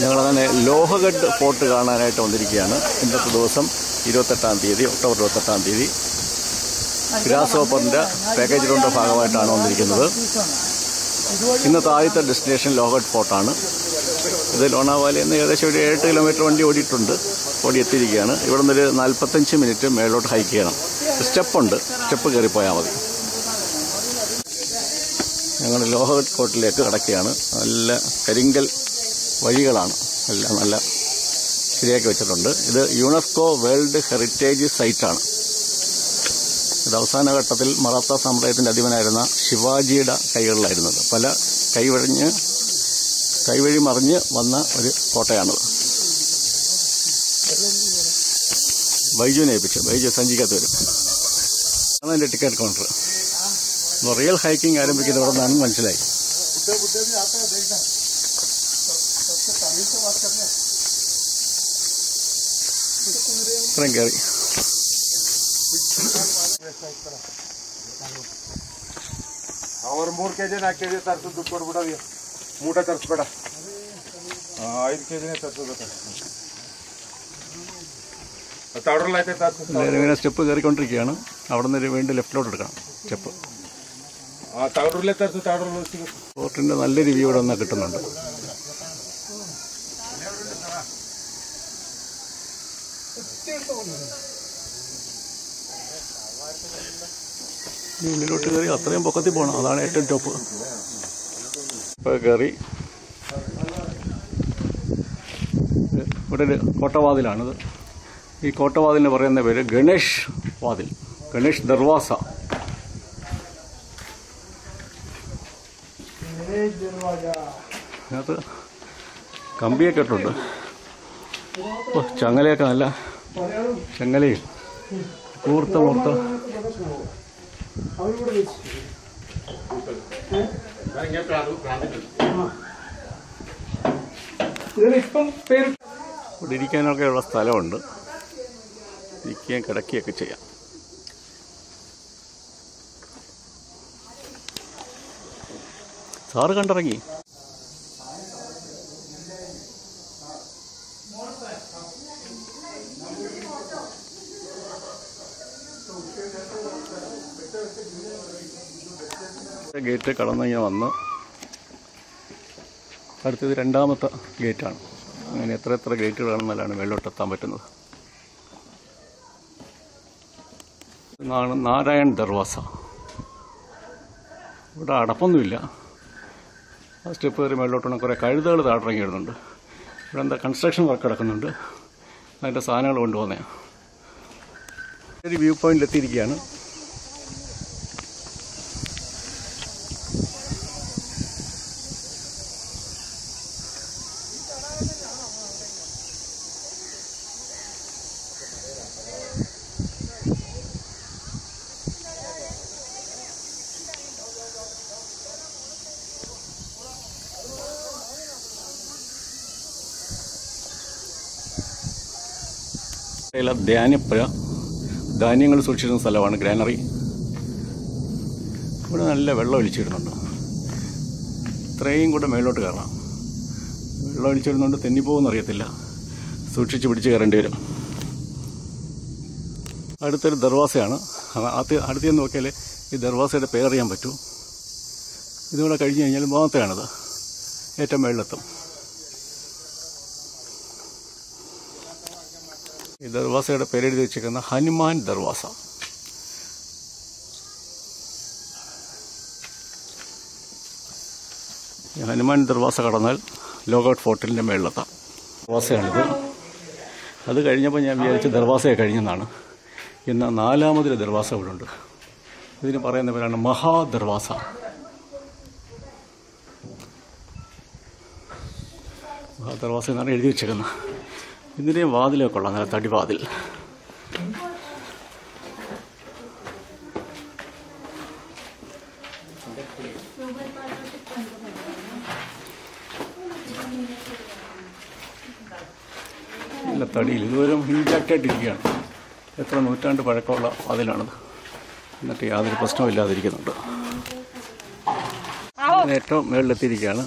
ഞങ്ങളങ്ങനെ ലോഹഗഡ് ഫോർട്ട് കാണാനായിട്ട് വന്നിരിക്കുകയാണ്. ഇന്നത്തെ ദിവസം ഇരുപത്തെട്ടാം തീയതി ഒക്ടോബർ ഇരുപത്തെട്ടാം തീയതി ഗ്രാസ് ഓപ്പറിന്റെ പാക്കേജ് പാക്കേജിലുള്ള ഭാഗമായിട്ടാണ് വന്നിരിക്കുന്നത്. ഇന്നത്തെ ആദ്യത്തെ ഡെസ്റ്റിനേഷൻ ലോഹഗഡ് ഫോർട്ടാണ്. ഇത് ലോണാവാലി എന്ന് ഏകദേശം ഒരു ഏഴ് കിലോമീറ്റർ വണ്ടി ഓടിയിട്ടുണ്ട്. ഓടി എത്തിയിരിക്കുകയാണ്. ഇവിടെ നിന്നൊരു നാൽപ്പത്തഞ്ച് മിനിറ്റ് മേലോട്ട് ഹൈക്ക് ചെയ്യണം. സ്റ്റെപ്പ് ഉണ്ട് സ്റ്റെപ്പ് കയറിപ്പോയാൽ മതി. ഞങ്ങൾ ലോഹഗഡ് ഫോർട്ടിലേക്ക് കടക്കുകയാണ്. നല്ല കരിങ്കൽ വഴികളാണ്. എല്ലാം നല്ല ശരിയാക്കി വെച്ചിട്ടുണ്ട്. ഇത് യുനെസ്കോ വേൾഡ് ഹെറിറ്റേജ് സൈറ്റാണ്. ഇത് അവസാന ഘട്ടത്തിൽ മറാത്ത സമുദായത്തിന്റെ അധിപനായിരുന്ന ശിവാജിയുടെ കൈകളിലായിരുന്നത്. പല കൈവഴിഞ്ഞ് കൈവഴി മറിഞ്ഞ് വന്ന ഒരു കോട്ടയാണിത്. ബൈജുവിനെ ഏൽപ്പിച്ചു. ബൈജു സഞ്ചിക്കകത്ത് വരും. അതാണ് എന്റെ ടിക്കറ്റ് കൗണ്ടർ. റിയൽ ഹൈക്കിംഗ് ആരംഭിക്കുന്നത് ഇവിടെ നിന്നാണ് മനസ്സിലായി? ഇത്രയും കയറി ಅವ್ರ ಮೂರು ಕೆ ಜಿನ ನಾಲ್ಕು ಕೆ ಜಿ ತರಿಸು ದುಡ್ಡು ಕೊಡ್ಬಿಡೋದು ಮೂಟೆ ತರಿಸ್ಬೇಡ ಐದು ಕೆ ಜಿನೇ ತರಿಸೋದು ತವಡ್ರಲ್ಲ ಐತೆ ತರಿಸು എല്ലാവരും ഇങ്ങനെ സ്റ്റെപ്പ് കയറിക്കൊണ്ടിരിക്കുകയാണ് അവിടെ നിന്ന് വീണ്ടും ലെഫ്റ്റിലോട്ട് എടുക്കണം സ്റ്റെപ്പ് ತವಡ್ರಲ್ಲೇ ತರಿಸು ತವಡ್ರಲ್ಲಿ ಸಿಗುತ್ತೆ ഫോർട്ടിന്റെ നല്ലൊരു വ്യൂ ഇവിടെ നിന്ന് കിട്ടുന്നുണ്ട് ഇനി ഉള്ളിലോട്ട് കയറി അത്രയും പൊക്കത്തിൽ പോകണം അതാണ് ഏറ്റവും ടോപ്പ് ഇപ്പോൾ കയറി. ഇവിടെ ഒരു കോട്ടവാതിലാണിത്. ഈ കോട്ടവാതിലിന് പറയുന്ന പേര് ഗണേഷ് വാതിൽ. ഗണേഷ് ദർവാസ. അതിനകത്ത് കമ്പിയൊക്കെ ഇട്ടുണ്ട് ചങ്ങലയൊക്കെ നല്ല ചങ്ങലയും കൂർത്ത കൂർത്ത ഇവിടെ ഇരിക്കാനൊക്കെ ഉള്ള സ്ഥലമുണ്ട്. ഇരിക്കുകയും കിടക്കുകയൊക്കെ ചെയ്യാം. സാറ് കണ്ടിറങ്ങി. ഗേറ്റ് കടന്ന് ഇങ്ങനെ വന്ന് അടുത്തത് രണ്ടാമത്തെ ഗേറ്റാണ്. അങ്ങനെ എത്ര എത്ര ഗേറ്റുകളാണെന്നാലാണ് വെള്ളോട്ടെത്താൻ പറ്റുന്നത്. നാരായൺ ദർവാസ. ഇവിടെ അടപ്പൊന്നുമില്ല. ആ സ്റ്റെപ്പ് കയറി മേളിലോട്ടാണ് കുറേ കഴുതകൾ താടിറങ്ങി വരുന്നുണ്ട്. ഇവിടെ എന്താ കൺസ്ട്രക്ഷൻ വർക്ക് കിടക്കുന്നുണ്ട് അതിന്റെ സാധനങ്ങൾ കൊണ്ടുപോകുന്നതാണ്. ഒരു വ്യൂ പോയിന്റിൽ എത്തിയിരിക്കുകയാണ് യിലെ ധാന്യപ്പുര ധാന്യങ്ങൾ സൂക്ഷിക്കുന്ന സ്ഥലമാണ് ഗ്രാനറി. ഇവിടെ നല്ല വെള്ളം ഒലിച്ചിടുന്നുണ്ട് ഇത്രയും കൂടെ മേലോട്ട് കയറണം. വെള്ളം ഒലിച്ചിടുന്നുണ്ട് തെന്നിപ്പോകുമെന്ന് അറിയത്തില്ല. സൂക്ഷിച്ച് പിടിച്ച് കയറേണ്ടി വരും. അടുത്തൊരു ദർവാസയാണ്. അടുത്ത് അടുത്ത് നോക്കിയാൽ ഈ ദർവാസയുടെ പേരറിയാൻ പറ്റൂ. ഇതുകൂടെ കഴിഞ്ഞ് കഴിഞ്ഞാൽ മൂന്നാമത്തെയാണിത് ഏറ്റവും മേളിലെത്തും. ദർവാസയുടെ പേരെഴുതി വെച്ചിരിക്കുന്ന ഹനുമാൻ ദർവാസ. ഹനുമാൻ ദർവാസ കടന്നാൽ ലോകൗട്ട് ഫോർട്ടിന്റെ മേളിലെത്താം. ദർവാസയാണിത്. അത് കഴിഞ്ഞപ്പോൾ ഞാൻ വിചാരിച്ച ദർവാസയെ കഴിഞ്ഞെന്നാണ്. ഇന്ന് നാലാമതൊരു ദർവാസ ഇവിടെ ഉണ്ട്. ഇതിന് പറയുന്ന പേരാണ് മഹാദർവാസ. മഹാദർവാസ എന്നാണ് എഴുതി വെച്ചേക്കുന്നത് ഇതിന്റെയും വാതിലൊക്കെ കൊള്ളാം. നല്ല തടിവാതിൽ നല്ല തടിയിൽ. ഇതുവരെ ഇൻടാക്റ്റായിട്ടിരിക്കുകയാണ് എത്ര നൂറ്റാണ്ട് പഴക്കമുള്ള വാതിലാണത്. എന്നിട്ട് യാതൊരു പ്രശ്നവും ഇല്ലാതിരിക്കുന്നുണ്ട്. ഏറ്റവും മുകളിലെത്തിയിരിക്കുകയാണ്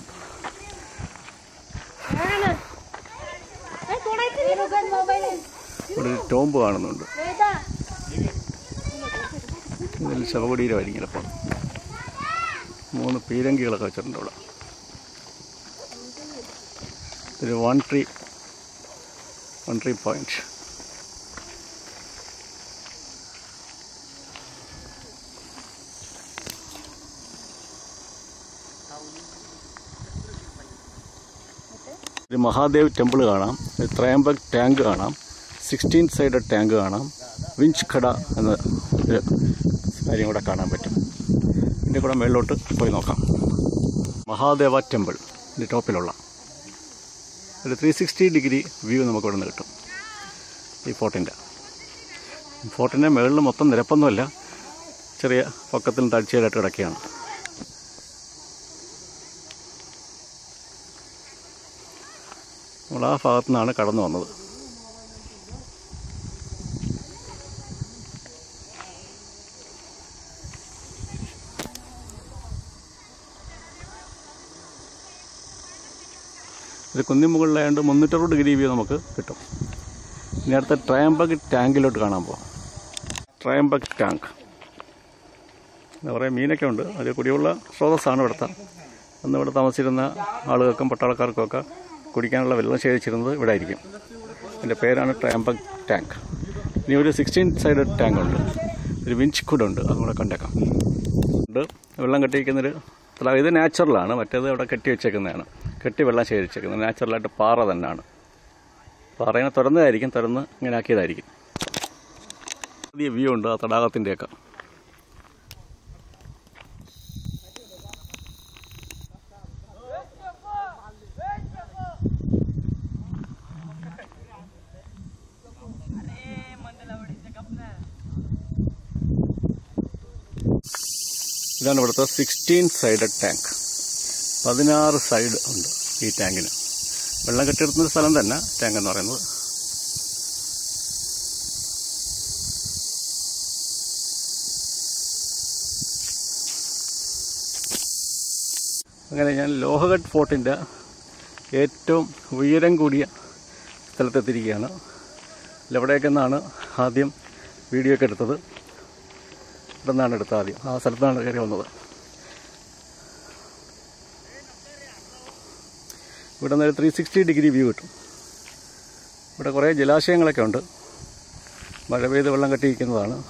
ഇവിടെ ഒരു ടോംബ് കാണുന്നുണ്ട്. ഇതിൽ ശവകുടീരമായിരിക്കും ചിലപ്പോൾ മൂന്ന് പീരങ്കികളൊക്കെ വെച്ചിട്ടുണ്ട് ഇവിടെ. ഒരു one tree one tree point ഒരു മഹാദേവ് ടെമ്പിൾ കാണാം. ത്രയംബക് ടാങ്ക് കാണാം. സിക്സ്റ്റീൻ സൈഡ് ടാങ്ക് കാണാം. വിഞ്ച് കട എന്ന ഒരു കാര്യം കൂടെ കാണാൻ പറ്റും. ഇതിന്റെ കൂടെ മേളിലോട്ട് പോയി നോക്കാം. മഹാദേവ ടെമ്പിൾ ഇതിന്റെ ടോപ്പിലുള്ള. ഒരു ത്രീ സിക്സ്റ്റി ഡിഗ്രി വ്യൂ നമുക്ക് ഇവിടെ നിന്ന് കിട്ടും. ഈ ഫോർട്ടിന്റെ ഫോർട്ടിന്റെ മുകളിൽ മൊത്തം നിരപ്പൊന്നുമല്ല. ചെറിയ പൊക്കത്തിൽ താഴ്ചയിലായിട്ട് കിടക്കുകയാണ്. നമ്മൾ ആ ഭാഗത്തു നിന്നാണ് കടന്നു വന്നത്. ഇത് കുന്നിൻ മുകളിലായതുകൊണ്ട് മുന്നൂറ്ററുപത് ഡിഗ്രി വ്യൂ നമുക്ക് കിട്ടും. ഇനി അടുത്ത ട്രയംബക് ടാങ്കിലോട്ട് കാണാൻ പോകാം ട്രയംബക് ടാങ്ക് എന്താ പറയുക മീനൊക്കെ ഉണ്ട്. അതിൽ കുടിവെള്ള സ്രോതസ്സാണ് ഇവിടുത്തെ. അന്ന് ഇവിടെ താമസിച്ചിരുന്ന ആളുകൾക്കും പട്ടാളക്കാർക്കും ഒക്കെ കുടിക്കാനുള്ള വെള്ളം ശേഖരിച്ചിരുന്നത് ഇവിടെ ആയിരിക്കും അതിന്റെ പേരാണ് ട്രാമ്പ ടാങ്ക്. ഇനി ഒരു സിക്സ്റ്റീൻ സൈഡ് ടാങ്ക് ഉണ്ട്. ഒരു വിഞ്ച് ഉണ്ട്. അതും കൂടെ കണ്ടേക്കാം. ഉണ്ട്. വെള്ളം കെട്ടിയിരിക്കുന്നൊരു തടാകം ഇത് നാച്ചുറലാണ്. മറ്റേത് അവിടെ കെട്ടി വെച്ചേക്കുന്നതാണ്. കെട്ടി വെള്ളം ശേഖരിച്ചേക്കുന്നത്. നാച്ചുറലായിട്ട് പാറ തന്നെയാണ്. പാറയിനെ തുറന്നതായിരിക്കും. തുറന്ന് ഇങ്ങനെ ആക്കിയതായിരിക്കും. പുതിയ വ്യൂ ഉണ്ട് ആ തടാകത്തിന്റെയൊക്കെ ഇതാണ് ഇവിടുത്തെ സിക്സ്റ്റീൻ സൈഡഡ് ടാങ്ക് പതിനാറ് സൈഡ് ഉണ്ട് ഈ ടാങ്കിന് വെള്ളം കെട്ടിയെടുക്കുന്ന സ്ഥലം തന്നെ ടാങ്ക് എന്ന് പറയുന്നത്. അങ്ങനെ ഞാൻ ലോഹഗഡ് ഫോർട്ടിന്റെ ഏറ്റവും ഉയരം കൂടിയ സ്ഥലത്തെത്തിയിരിക്കുകയാണ്. എവിടെയൊക്കെ ആദ്യം വീഡിയോ ഒക്കെ എടുത്തത്. ഇവിടെ നിന്നാണ് എടുത്തത് ആദ്യം. ആ സ്ഥലത്താണ് കയറി വന്നത്. ഇവിടെ നിന്ന് ത്രീ സിക്സ്റ്റി ഡിഗ്രി വ്യൂ കിട്ടും. ഇവിടെ കുറേ ജലാശയങ്ങളൊക്കെ ഉണ്ട്. മഴ പെയ്ത് വെള്ളം കെട്ടിയിരിക്കുന്നതാണ്.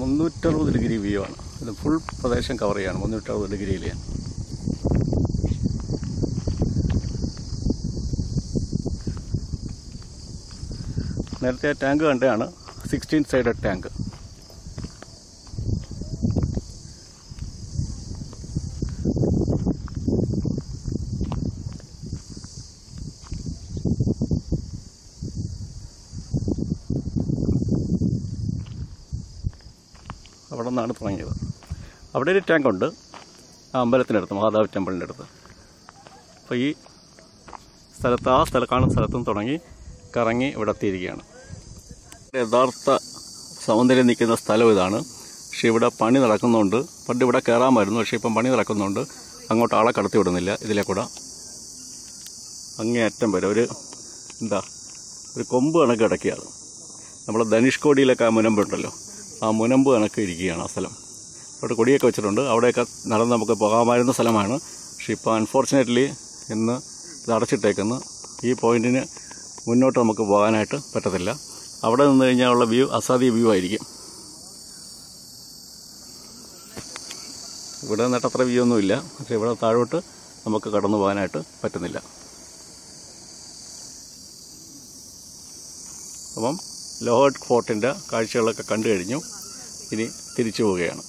മുന്നൂറ്ററുപത് ഡിഗ്രി വ്യൂ ആണ്. ഇത് ഫുൾ പ്രദേശം കവർ ചെയ്യാണ്. മുന്നൂറ്ററുപത് ഡിഗ്രിയിൽ നേരത്തെ ആ ടാങ്ക് കണ്ടതാണ്. സിക്സ്റ്റീൻ സൈഡ് ടാങ്ക് അവിടെ നിന്നാണ് തുടങ്ങിയത്. അവിടെ ഒരു ടാങ്കുണ്ട്. ആ അമ്പലത്തിനടുത്ത് മഹാദേവ് ടെമ്പിളിന്റെ അടുത്ത്. അപ്പോൾ ഈ സ്ഥലത്ത് ആ സ്ഥലം കാണുന്ന സ്ഥലത്തും തുടങ്ങി കറങ്ങി ഇവിടെ എത്തിയിരിക്കുകയാണ്. യഥാർത്ഥ സൗന്ദര്യം നിൽക്കുന്ന സ്ഥലം ഇതാണ്. പക്ഷേ ഇവിടെ പണി നടക്കുന്നുണ്ട്. പണ്ട് ഇവിടെ കയറാമായിരുന്നു. പക്ഷേ ഇപ്പം പണി നടക്കുന്നുണ്ട്. അങ്ങോട്ട് ആളെ കടത്തി വിടുന്നില്ല. ഇതിലെ കൂടെ അങ്ങേയറ്റം വരെ ഒരു എന്താ ഒരു കൊമ്പ് കണക്ക് കിടക്കുകയാണ് നമ്മളെ ധനുഷ്കോടിയിലൊക്കെ ആ മുനമ്പുണ്ടല്ലോ. ആ മുനമ്പ് കണക്ക് ഇരിക്കുകയാണ് ആ സ്ഥലം. അവിടെ കൊടിയൊക്കെ വെച്ചിട്ടുണ്ട്. അവിടെയൊക്കെ നടന്ന് നമുക്ക് പോകാമായിരുന്ന സ്ഥലമാണ്. പക്ഷേ ഇപ്പോൾ അൺഫോർച്ചുനേറ്റ്ലി ഇന്ന് ഇത് അടച്ചിട്ടേക്കുന്നു. ഈ പോയിന്റിന് മുന്നോട്ട് നമുക്ക് പോകാനായിട്ട് പറ്റത്തില്ല. അവിടെ നിന്ന് കഴിഞ്ഞാൽ ഉള്ള വ്യൂ അസാധ്യ വ്യൂ ആയിരിക്കും. ഇവിടെ നിന്നിട്ട് അത്ര വ്യൂ ഒന്നുമില്ല പക്ഷേ ഇവിടെ താഴോട്ട് നമുക്ക് കടന്നു പോകാനായിട്ട് പറ്റുന്നില്ല. അപ്പം ലോഹട്ട് ഫോർട്ടിന്റെ കാഴ്ചകളൊക്കെ കണ്ടു കഴിഞ്ഞു. ഇനി തിരിച്ചു പോവുകയാണ്.